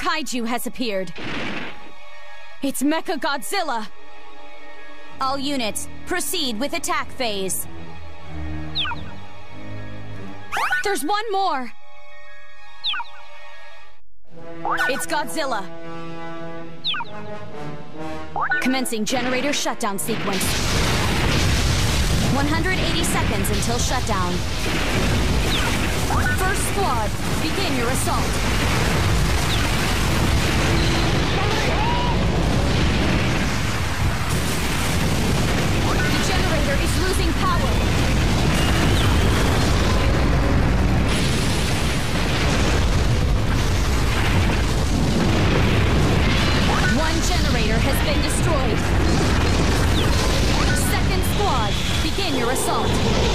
kaiju has appeared. It's Mecha Godzilla! All units, proceed with attack phase. There's one more! It's Godzilla. Commencing generator shutdown sequence. 180 seconds until shutdown. First squad, begin your assault. been destroyed. Second squad, begin your assault.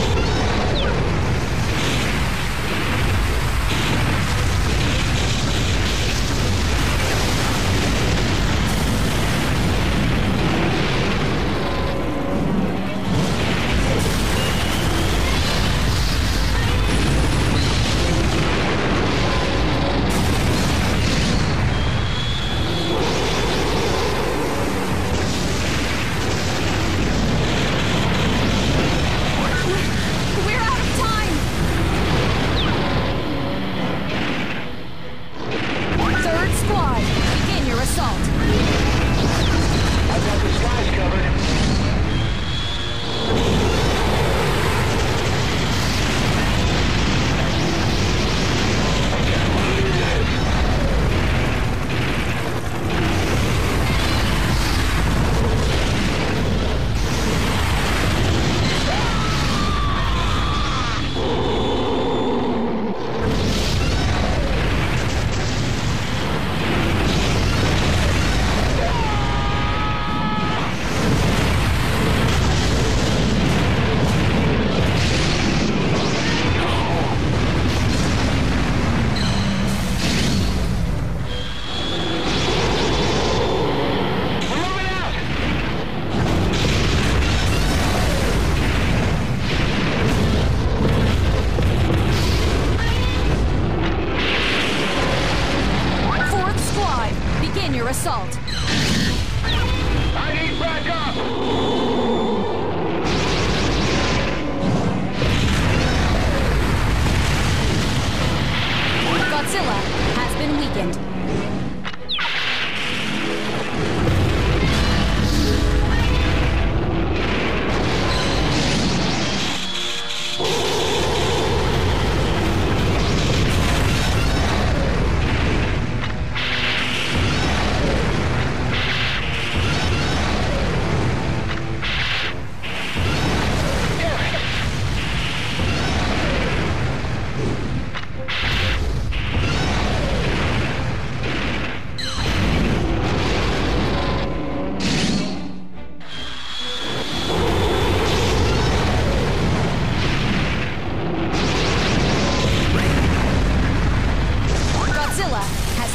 and weekend.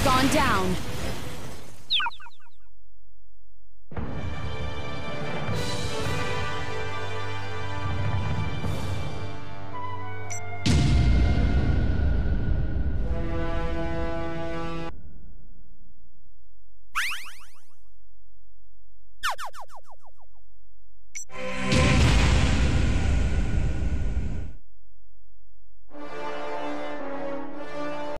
gone down.